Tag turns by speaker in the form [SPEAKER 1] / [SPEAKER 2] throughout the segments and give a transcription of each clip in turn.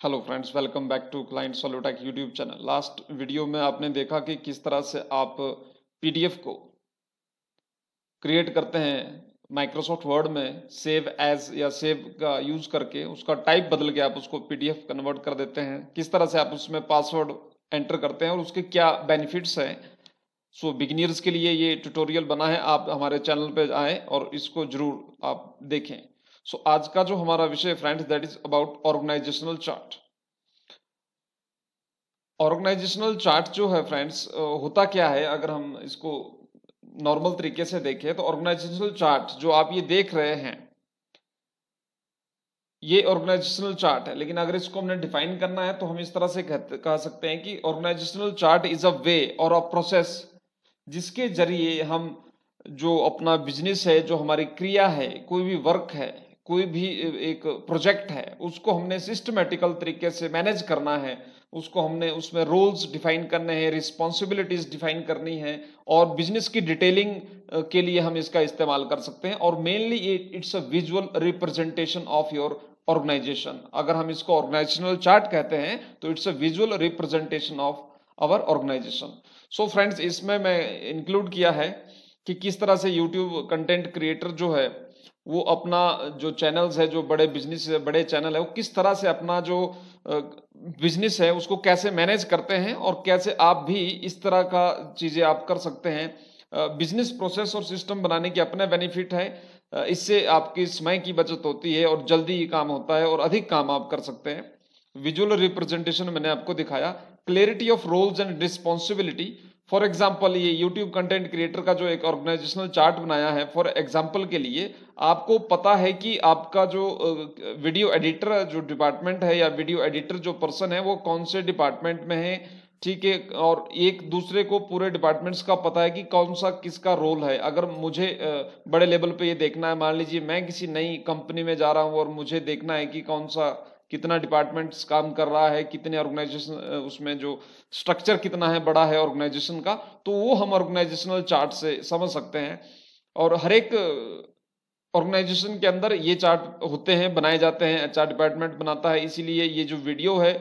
[SPEAKER 1] Hello friends welcome back to client Solotech YouTube channel last video में आपने देखा कि किस तरह से आप पीडीएफ को क्रिएट करते हैं माइक्रोसॉफ्ट वर्ड में सेव एज या सेव का यूज़ करके, उसका टाइप बदल के आप उसको पीडीएफ कन्वर्ट कर देते हैं। किस तरह से आप उसमें पासवर्ड एंटर करते हैं और उसके क्या बेनिफिट्स हैं। सो बिगिनियर्स के लिए ये ट्यूटोरियल बना है। आप हमारे चैनल पर आए और इसको ज़रूर आप देखें। सो so, आज का जो हमारा विषय friends that is about organizational chart organizational chart जो है फ्रेंड्स होता क्या है? अगर हम इसको नॉर्मल तरीके से देखें तो ऑर्गेनाइजेशनल चार्ट जो आप ये देख रहे हैं ये ऑर्गेनाइजेशनल चार्ट है। लेकिन अगर इसको हमने डिफाइन करना है तो हम इस तरह से कह सकते हैं कि organizational chart is a way और अ प्रोसेस जिसके ज़रिए हम जो अपना बिज़नेस है जो हमारी क्रिया है कोई भी वर्क है कोई भी एक प्रोजेक्ट है, उसको हमने सिस्टमेटिकल तरीके से मैनेज करना है, उसको हमने उसमें रोल्स डिफाइन करने हैं रिस्पॉन्सिबिलिटीज डिफाइन करनी है, और बिज़नेस की डिटेलिंग के लिए हम इसका इस्तेमाल कर सकते हैं, और mainly it's a visual representation of your organization अगर हम इसको ऑर्गेनाइजेशनल चार्ट कहते हैं तो it's a visual representation of our organization so friends इसमें मैं इंक्लूड किया है कि किस तरह से यूट्यूब कंटेंट क्रिएटर जो है वो अपना जो चैनल्स है, जो बड़े बिज़नेस बड़े चैनल है, वो किस तरह से अपना जो बिज़नेस है, उसको कैसे मैनेज करते हैं और कैसे आप भी इस तरह का चीज़ें आप कर सकते हैं। बिज़नेस प्रोसेस और सिस्टम बनाने के अपने बेनिफिट है। इससे आपकी समय की बचत होती है और जल्दी ये काम होता है और अधिक काम आप कर सकते हैं। विजुअल रिप्रेजेंटेशन मैंने आपको दिखाया। Clarity of roles and responsibility for example ये यूट्यूब कंटेंट क्रिएटर का जो एक ऑर्गेनाइजेशनल चार्ट बनाया है फॉर एग्ज़ाम्पल के लिए, आपको पता है कि आपका जो वीडियो एडिटर जो डिपार्टमेंट है या वीडियो एडिटर जो पर्सन है, वो कौन से डिपार्टमेंट में है, ठीक है? और एक दूसरे को पूरे डिपार्टमेंट्स का पता है कि कौन सा किसका रोल है। अगर मुझे बड़े लेवल पे ये देखना है, मान लीजिए मैं किसी नई कंपनी में जा रहा हूँ और मुझे देखना है कि कौन सा कितना डिपार्टमेंट्स काम कर रहा है, कितने ऑर्गेनाइजेशन उसमें जो स्ट्रक्चर कितना है, बड़ा है ऑर्गेनाइजेशन का तो वो हम ऑर्गेनाइजेशनल चार्ट से समझ सकते हैं। और हर एक ऑर्गेनाइजेशन के अंदर ये चार्ट होते हैं, बनाए जाते हैं एच डिपार्टमेंट बनाता है, इसीलिए ये जो वीडियो है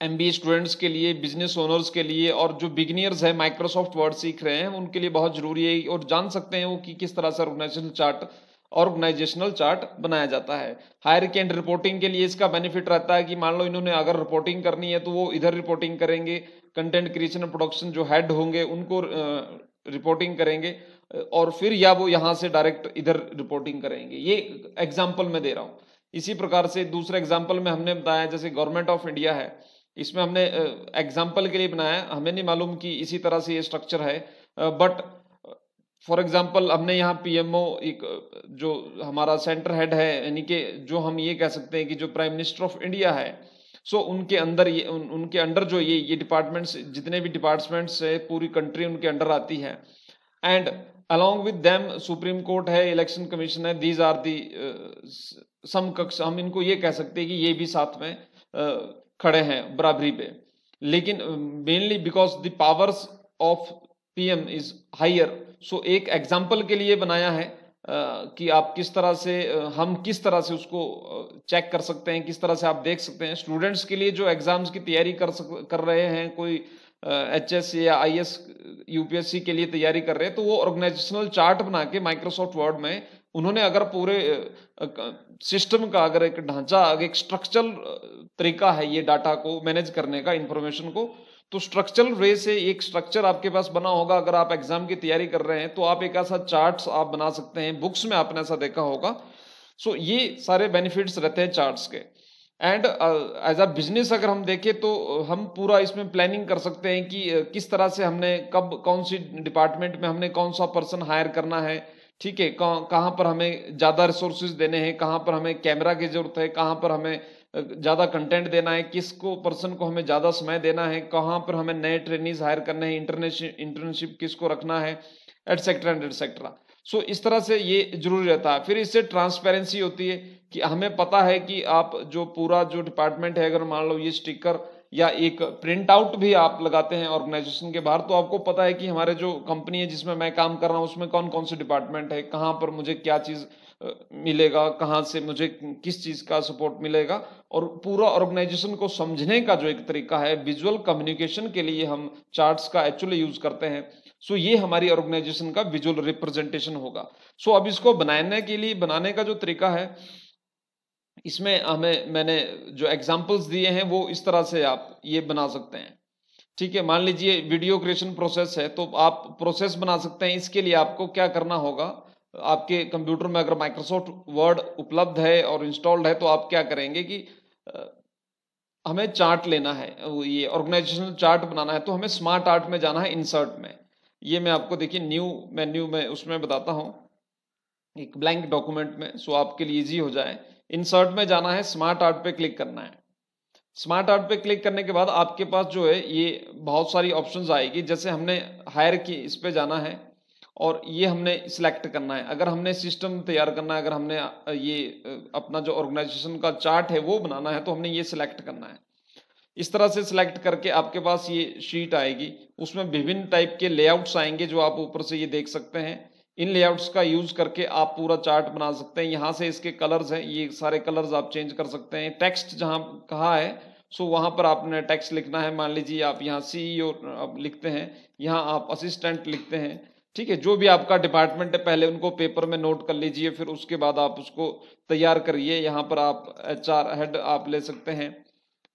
[SPEAKER 1] एम स्टूडेंट्स के लिए बिज़नेस ओनर्स के लिए, और जो बिगनियर्स है माइक्रोसॉफ्ट वर्ड सीख रहे हैं, उनके लिए बहुत ज़रूरी है, और जान सकते हैं वो कि किस तरह से ऑर्गेनाइजेशनल चार्ट ऑर्गेनाइजेशनल चार्ट बनाया जाता है। हायर कैंड रिपोर्टिंग के लिए इसका बेनिफिट रहता है कि मान लो इन्होंने अगर रिपोर्टिंग करनी है तो वो इधर रिपोर्टिंग करेंगे, कंटेंट क्रिएशन प्रोडक्शन जो हेड होंगे उनको रिपोर्टिंग करेंगे, और फिर या वो यहाँ से डायरेक्ट इधर रिपोर्टिंग करेंगे। ये एग्ज़ाम्पल मैं दे रहा हूँ। इसी प्रकार से दूसरे एग्ज़ाम्पल में हमने बताया, जैसे गवर्नमेंट ऑफ़ इंडिया है, इसमें हमने एग्ज़ाम्पल के लिए बनाया। हमें नहीं मालूम कि इसी तरह से ये स्ट्रक्चर है बट फॉर एग्ज़ाम्पल हमने यहाँ पीएमओ एक जो हमारा सेंटर हेड है यानी कि जो हम ये कह सकते हैं कि जो प्राइम मिनिस्टर ऑफ़ इंडिया है सो so, उनके अंदर ये उन, उनके अंडर जो ये ये डिपार्टमेंट्स जितने भी डिपार्टमेंट्स है पूरी कंट्री उनके अंडर आती है। And along with them Supreme Court है इलेक्शन कमीशन है दीज आर दी समकक्ष हम इनको ये कह सकते हैं कि ये भी साथ में uh, खड़े हैं बराबरी पे। लेकिन mainly because the powers of PM is higher so एक एग्ज़ाम्पल के लिए बनाया है कि आप किस तरह से हम किस तरह से उसको चेक कर सकते हैं, किस तरह से आप देख सकते हैं। स्टूडेंट्स के लिए जो एग्ज़ाम्स की तैयारी कर सक, कर रहे हैं, कोई एच एस या आई एस यूपीएससी के लिए तैयारी कर रहे हैं तो वो ऑर्गेनाइजेशनल चार्ट बना के माइक्रोसॉफ्ट वर्ड में उन्होंने अगर पूरे सिस्टम का अगर एक ढांचा, एक स्ट्रक्चरल तरीका है ये डाटा को मैनेज करने का इंफॉर्मेशन को तो स्ट्रक्चरल वे से एक स्ट्रक्चर आपके पास बना होगा अगर आप एग्ज़ाम की तैयारी कर रहे हैं तो आप एक ऐसा चार्ट्स आप बना सकते हैं बुक्स में आपने ऐसा देखा होगा। सो ये सारे बेनिफिट्स रहते हैं चार्ट्स के। एंड एज अ बिज़नेस अगर हम देखें तो हम पूरा इसमें प्लानिंग कर सकते हैं कि uh, किस तरह से हमने कब कौन सी डिपार्टमेंट में हमने कौन सा पर्सन हायर करना है। ठीक है, कहाँ पर हमें ज़्यादा रिसोर्सेज देने हैं, कहाँ पर हमें कैमरा की ज़रूरत है, कहाँ पर हमें ज़्यादा कंटेंट देना है, किसको पर्सन को हमें ज़्यादा समय देना है, कहाँ पर हमें नए ट्रेनिंग हायर करने हैं इंटरनेशनल इंटर्नशिप किसको रखना है एटसेट्रा एंड एटसेट्रा सो इस तरह से ये ज़रूरी रहता है। फिर इससे ट्रांसपेरेंसी होती है कि हमें पता है कि आप जो पूरा जो डिपार्टमेंट है, अगर मान लो ये स्टिकर या एक प्रिंट आउट भी आप लगाते हैं ऑर्गेनाइजेशन के बाहर तो आपको पता है कि हमारे जो कंपनी है जिसमें मैं काम कर रहा हूँ, उसमें कौन कौन से डिपार्टमेंट है, कहाँ पर मुझे क्या चीज़ मिलेगा, कहाँ से मुझे किस चीज़ का सपोर्ट मिलेगा, और पूरा ऑर्गेनाइजेशन को समझने का जो एक तरीका है विजुअल कम्युनिकेशन के लिए हम चार्ट्स का एक्चुअली यूज़ करते हैं। सो ये हमारी ऑर्गेनाइजेशन का विजुअल रिप्रेजेंटेशन होगा। सो अब इसको बनाने के लिए, बनाने का जो तरीका है इसमें हमें, मैंने जो एग्जाम्पल्स दिए हैं, वो इस तरह से आप ये बना सकते हैं। ठीक है, मान लीजिए वीडियो क्रिएशन प्रोसेस है तो आप प्रोसेस बना सकते हैं। इसके लिए आपको क्या करना होगा? आपके कंप्यूटर में अगर माइक्रोसॉफ्ट वर्ड उपलब्ध है और इंस्टॉल्ड है तो आप क्या करेंगे कि हमें चार्ट लेना है ये ऑर्गेनाइजेशनल चार्ट बनाना है तो हमें स्मार्ट आर्ट में जाना है इंसर्ट में। ये मैं आपको देखिए न्यू मेन्यू में उसमें बताता हूँ। एक ब्लैंक डॉक्यूमेंट में सो आपके लिए इजी हो जाए। इंसर्ट में जाना है स्मार्ट आर्ट पे क्लिक करना है। स्मार्ट आर्ट पे क्लिक करने के बाद आपके पास जो है, ये बहुत सारी ऑप्शंस आएगी। जैसे हमने हायर की, इस पे जाना है और ये हमने सिलेक्ट करना है। अगर हमने सिस्टम तैयार करना है, अगर हमने ये अपना जो ऑर्गेनाइजेशन का चार्ट है, वो बनाना है तो हमने ये सिलेक्ट करना है। इस तरह से सिलेक्ट करके आपके पास ये शीट आएगी। उसमें विभिन्न टाइप के लेआउट्स आएँगे, जो आप ऊपर से ये देख सकते हैं। इन लेआउट्स का यूज़ करके आप पूरा चार्ट बना सकते हैं। यहाँ से इसके कलर्स हैं, ये सारे कलर्स आप चेंज कर सकते हैं। टेक्स्ट जहाँ कहा है सो वहाँ पर आपने टेक्स्ट लिखना है। मान लीजिए आप यहाँ सीईओ लिखते हैं, यहाँ आप असिस्टेंट लिखते हैं, ठीक है? जो भी आपका डिपार्टमेंट है, पहले उनको पेपर में नोट कर लीजिए, फिर उसके बाद आप उसको तैयार करिए। यहाँ पर आप एचआर हेड आप ले सकते हैं,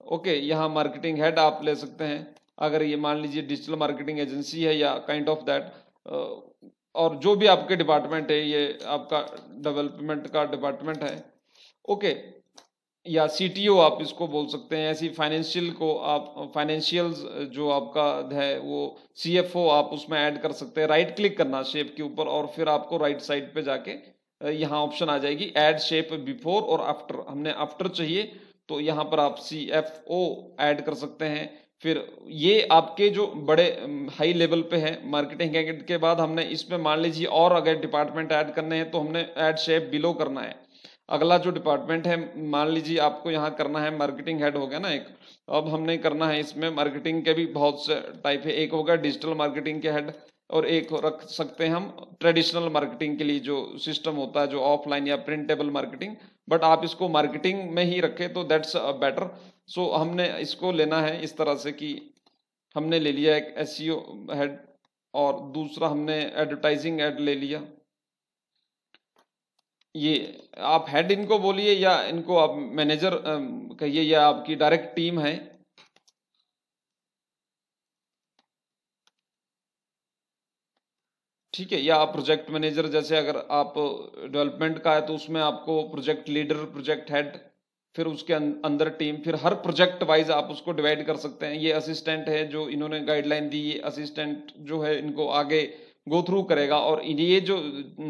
[SPEAKER 1] ओके? यहाँ मार्केटिंग हेड आप ले सकते हैं। अगर ये मान लीजिए डिजिटल मार्केटिंग एजेंसी है या काइंड ऑफ़ दैट और जो भी आपके डिपार्टमेंट है, ये आपका डेवलपमेंट का डिपार्टमेंट है। ओके या सीटीओ आप इसको बोल सकते हैं, ऐसी फाइनेंशियल को आप फाइनेंशियल जो आपका है, वो सीएफओ आप उसमें ऐड कर सकते हैं। राइट क्लिक करना शेप के ऊपर और फिर आपको राइट साइड पे जाके यहाँ ऑप्शन आ जाएगी ऐड शेप बिफोर और आफ्टर हमने आफ्टर चाहिए तो यहाँ पर आप सी एफ़ ओ ऐड कर सकते हैं। फिर ये आपके जो बड़े हाई लेवल पे है मार्केटिंग के बाद हमने इसमें मान लीजिए और अगर डिपार्टमेंट ऐड करने हैं तो हमने ऐड शेप बिलो करना है। अगला जो डिपार्टमेंट है, मान लीजिए आपको यहाँ करना है मार्केटिंग हेड हो गया ना एक अब हमने करना है इसमें मार्केटिंग के भी बहुत से टाइप है। एक होगा डिजिटल मार्केटिंग के हेड और एक रख सकते हैं हम ट्रेडिशनल मार्केटिंग के लिए जो सिस्टम होता है, जो ऑफलाइन या प्रिंटेबल मार्केटिंग बट आप इसको मार्केटिंग में ही रखें तो दैट्स बेटर सो हमने इसको लेना है इस तरह से कि हमने ले लिया एक एस हेड और दूसरा हमने एडवर्टाइजिंग एड ले लिया। ये आप हेड इनको बोलिए या इनको आप मैनेजर कहिए या आपकी डायरेक्ट टीम है। ठीक है, या आप प्रोजेक्ट मैनेजर जैसे अगर आप डेवलपमेंट का है तो उसमें आपको प्रोजेक्ट लीडर प्रोजेक्ट हेड फिर उसके अं-, अंदर टीम फिर हर प्रोजेक्ट वाइज आप उसको डिवाइड कर सकते हैं। ये असिस्टेंट है जो इन्होंने गाइडलाइन दी ये असिस्टेंट जो है इनको आगे गो थ्रू करेगा और ये जो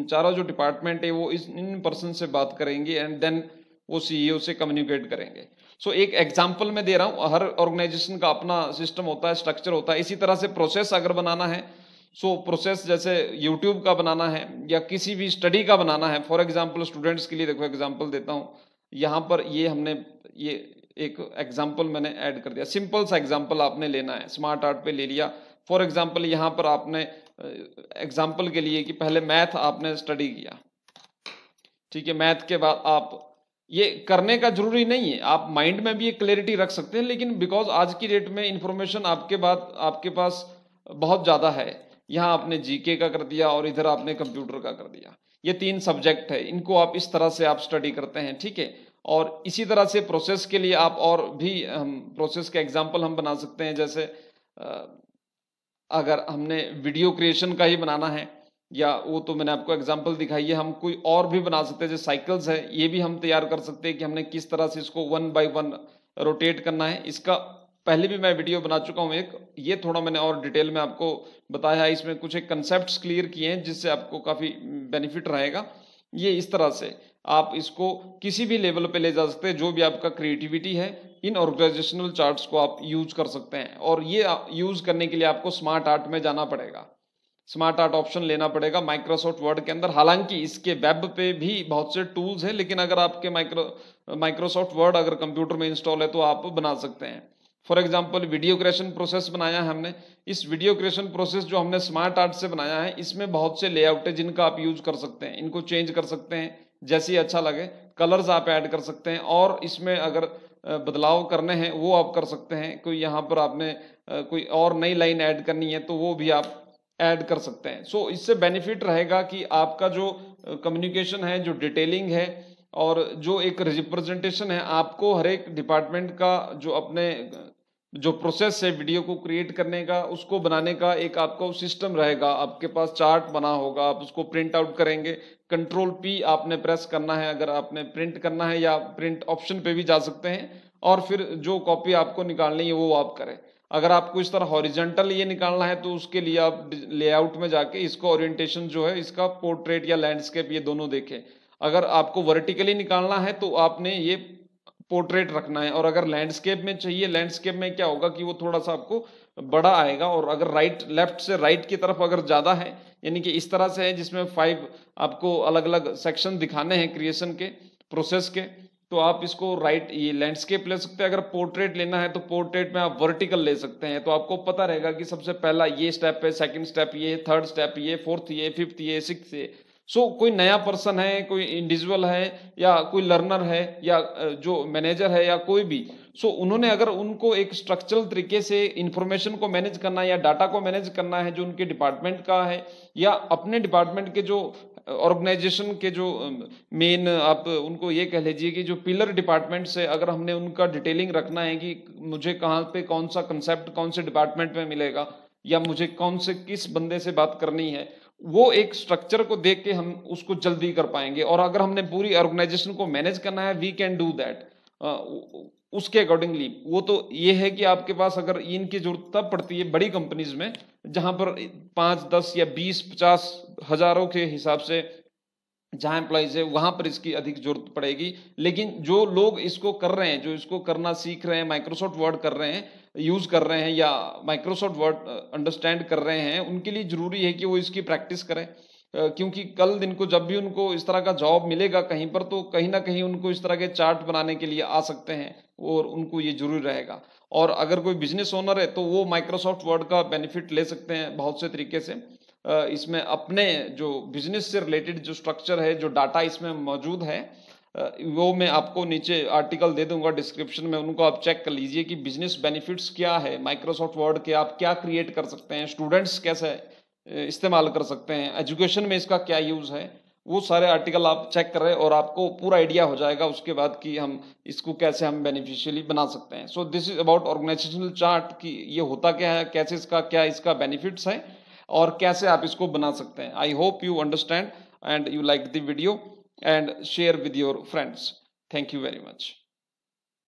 [SPEAKER 1] चारों जो डिपार्टमेंट है वो इस इन पर्सन से बात करेंगे एंड देन वो सीईओ से कम्युनिकेट करेंगे। सो so, एक एग्ज़ाम्पल मैं दे रहा हूँ हर ऑर्गेनाइजेशन का अपना सिस्टम होता है स्ट्रक्चर होता है। इसी तरह से प्रोसेस अगर बनाना है सो so, प्रोसेस जैसे यूट्यूब का बनाना है या किसी भी स्टडी का बनाना है। फॉर एग्ज़ाम्पल स्टूडेंट्स के लिए देखो एग्ज़ाम्पल देता हूँ। यहाँ पर ये हमने, ये एक एग्ज़ाम्पल मैंने ऐड कर दिया। सिंपल सा एग्ज़ाम्पल आपने लेना है। स्मार्ट आर्ट पे ले लिया। फॉर एग्ज़ाम्पल यहाँ पर आपने एग्ज़ाम्पल के लिए कि पहले मैथ आपने स्टडी किया। ठीक है मैथ के बाद आप, ये करने का ज़रूरी नहीं है। आप माइंड में भी एक क्लैरिटी रख सकते हैं, लेकिन बिकॉज़ आज की डेट में इंफॉर्मेशन आपके बाद, आपके पास बहुत ज़्यादा है। यहाँ आपने जीके का कर दिया और इधर आपने कंप्यूटर का कर दिया। ये तीन सब्जेक्ट है। इनको आप इस तरह से आप स्टडी करते हैं। ठीक है? और इसी तरह से प्रोसेस के लिए आप और भी, हम प्रोसेस के एग्ज़ाम्पल हम बना सकते हैं, जैसे अगर हमने वीडियो क्रिएशन का ही बनाना है, या वो तो मैंने आपको एग्ज़ाम्पल दिखाई है, हम कोई और भी बना सकते हैं जैसे साइकिल्स है, ये भी हम तैयार कर सकते हैं कि हमने किस तरह से इसको वन बाय वन रोटेट करना है। इसका पहले भी मैं वीडियो बना चुका हूँ एक, ये थोड़ा मैंने और डिटेल में आपको बताया इसमें कुछ एक कंसेप्ट क्लियर किए हैं, जिससे आपको काफ़ी बेनिफिट रहेगा। ये इस तरह से। आप इसको किसी भी लेवल पे ले जा सकते हैं, जो भी आपका क्रिएटिविटी है, इन ऑर्गेनाइजेशनल चार्ट्स को आप यूज़ कर सकते हैं। और ये यूज़ करने के लिए आपको स्मार्ट आर्ट में जाना पड़ेगा। स्मार्ट आर्ट ऑप्शन लेना पड़ेगा माइक्रोसॉफ्ट वर्ड के अंदर। हालाँकि इसके वेब पे भी बहुत से टूल्स हैं, लेकिन अगर आपके माइक्रो माइक्रोसॉफ्ट वर्ड अगर कंप्यूटर में इंस्टॉल है तो आप बना सकते हैं। For example video creation process बनाया है हमने। इस वीडियो क्रिएशन प्रोसेस जो हमने स्मार्ट आर्ट से बनाया है इसमें बहुत से लेआउट है जिनका आप यूज़ कर सकते हैं। इनको चेंज कर सकते हैं जैसे अच्छा लगे। कलर्स आप ऐड कर सकते हैं और इसमें अगर बदलाव करने हैं वो आप कर सकते हैं। कोई यहाँ पर आपने कोई और नई लाइन ऐड करनी है तो वो भी आप ऐड कर सकते हैं। सो so, इससे बेनिफिट रहेगा कि आपका जो कम्युनिकेशन है जो डिटेलिंग है और जो एक रिप्रेजेंटेशन है, आपको हर एक डिपार्टमेंट का जो अपने, जो प्रोसेस है वीडियो को क्रिएट करने का, उसको बनाने का एक आपका सिस्टम रहेगा। आपके पास चार्ट बना होगा, आप उसको प्रिंट आउट करेंगे। कंट्रोल पी आपने प्रेस करना है, अगर आपने प्रिंट करना है या प्रिंट ऑप्शन पे भी जा सकते हैं, और फिर जो कॉपी आपको निकालनी है, वो आप करें। अगर आपको इस तरह हॉरिजेंटल ये निकालना है तो उसके लिए आप लेआउट में जाके इसको ओरिएंटेशन जो है, इसका पोर्ट्रेट या लैंडस्केप ये दोनों देखें। अगर आपको वर्टिकली निकालना है तो आपने ये पोर्ट्रेट रखना है। और अगर लैंडस्केप में चाहिए लैंडस्केप में क्या होगा कि वो थोड़ा सा आपको बड़ा आएगा। और अगर राइट लेफ़्ट से राइट की तरफ़ अगर ज़्यादा है, यानी कि इस तरह से है जिसमें फाइव आपको अलग अलग सेक्शन दिखाने हैं क्रिएशन के प्रोसेस के तो आप इसको राइट ये लैंडस्केप ले सकते हैं। अगर पोर्ट्रेट लेना है तो पोर्ट्रेट में आप वर्टिकल ले सकते हैं। तो आपको पता रहेगा कि सबसे पहला ये स्टेप है सेकंड स्टेप ये थर्ड स्टेप ये फोर्थ ये फिफ्थ ये सिक्स ये। सो so, कोई नया पर्सन है कोई इंडिविजुअल है या कोई लर्नर है या जो मैनेजर है या कोई भी। सो so, उन्होंने अगर उनको एक स्ट्रक्चरल तरीके से इंफॉर्मेशन को मैनेज करना है या डाटा को मैनेज करना है जो उनके डिपार्टमेंट का है या अपने डिपार्टमेंट के जो ऑर्गेनाइजेशन के जो मेन आप उनको ये कह लीजिए कि जो पिलर डिपार्टमेंट से अगर हमने उनका डिटेलिंग रखना है कि मुझे कहाँ पे कौन सा कंसेप्ट कौन से डिपार्टमेंट में मिलेगा या मुझे कौन से किस बंदे से बात करनी है वो एक स्ट्रक्चर को देख के हम उसको जल्दी कर पाएँगे। और अगर हमने पूरी ऑर्गेनाइजेशन को मैनेज करना है वी कैन डू दैट उसके अकॉर्डिंगली वो तो ये है कि आपके पास अगर इनकी ज़रूरत तब पड़ती है बड़ी कंपनीज़ में, जहाँ पर पाँच, दस या बीस, पचास हज़ारों के हिसाब से जहाँ एम्प्लॉइज है, वहाँ पर इसकी अधिक ज़रूरत पड़ेगी। लेकिन जो लोग इसको कर रहे हैं, जो इसको करना सीख रहे हैं माइक्रोसॉफ्ट वर्ड कर रहे हैं यूज़ कर रहे हैं या माइक्रोसॉफ्ट वर्ड अंडरस्टैंड कर रहे हैं, उनके लिए ज़रूरी है कि वो इसकी प्रैक्टिस करें। क्योंकि कल दिन को जब भी उनको इस तरह का जॉब मिलेगा कहीं पर तो कहीं ना कहीं उनको इस तरह के चार्ट बनाने के लिए आ सकते हैं और उनको ये ज़रूरी रहेगा। और अगर कोई बिज़नेस ओनर है तो वो माइक्रोसॉफ्ट वर्ड का बेनिफिट ले सकते हैं बहुत से तरीके से। इसमें अपने जो बिज़नेस से रिलेटेड जो स्ट्रक्चर है, जो डाटा इसमें मौजूद है वो मैं आपको नीचे आर्टिकल दे दूँगा डिस्क्रिप्शन में, उनको आप चेक कर लीजिए कि बिज़नेस बेनिफिट्स क्या है माइक्रोसॉफ्ट वर्ड के आप क्या क्रिएट कर सकते हैं स्टूडेंट्स कैसे इस्तेमाल कर सकते हैं एजुकेशन में इसका क्या यूज़ है, वो सारे आर्टिकल आप चेक कर और आपको पूरा आइडिया हो जाएगा उसके बाद कि हम इसको कैसे हम बेनिफिशियली बना सकते हैं। So this is about organizational chart कि ये होता क्या है, कैसे इसका, क्या इसका बेनिफिट्स है और कैसे आप इसको बना सकते हैं। I hope you understand and you like the video and share with your friends thank you very much